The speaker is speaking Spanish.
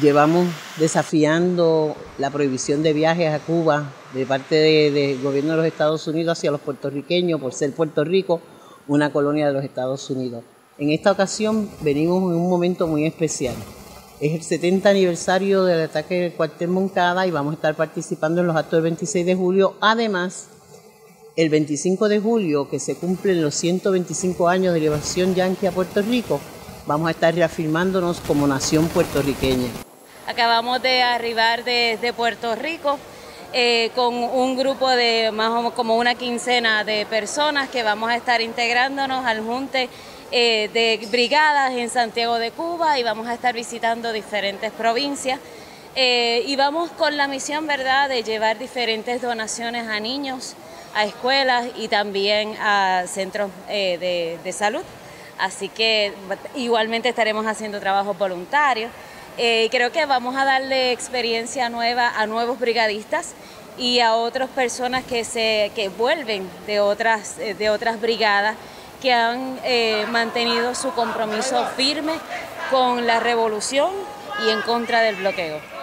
Llevamos desafiando la prohibición de viajes a Cuba de parte del gobierno de los Estados Unidos hacia los puertorriqueños por ser Puerto Rico una colonia de los Estados Unidos. En esta ocasión venimos en un momento muy especial. Es el 70 aniversario del ataque del cuartel Moncada y vamos a estar participando en los actos del 26 de julio. Además, el 25 de julio, que se cumplen los 125 años de elevación yanqui a Puerto Rico, vamos a estar reafirmándonos como nación puertorriqueña. Acabamos de arribar desde Puerto Rico eh, con un grupo de más o menos como una quincena de personas que vamos a estar integrándonos al junte eh, de brigadas en Santiago de Cuba y vamos a estar visitando diferentes provincias. Eh, y vamos con la misión, ¿verdad?, de llevar diferentes donaciones a niños, a escuelas y también a centros de, de salud. Así que igualmente estaremos haciendo trabajos voluntarios. Eh, creo que vamos a darle experiencia nueva a nuevos brigadistas y a otras personas que, se, que vuelven de otras, eh, de otras brigadas que han eh, mantenido su compromiso firme con la revolución y en contra del bloqueo.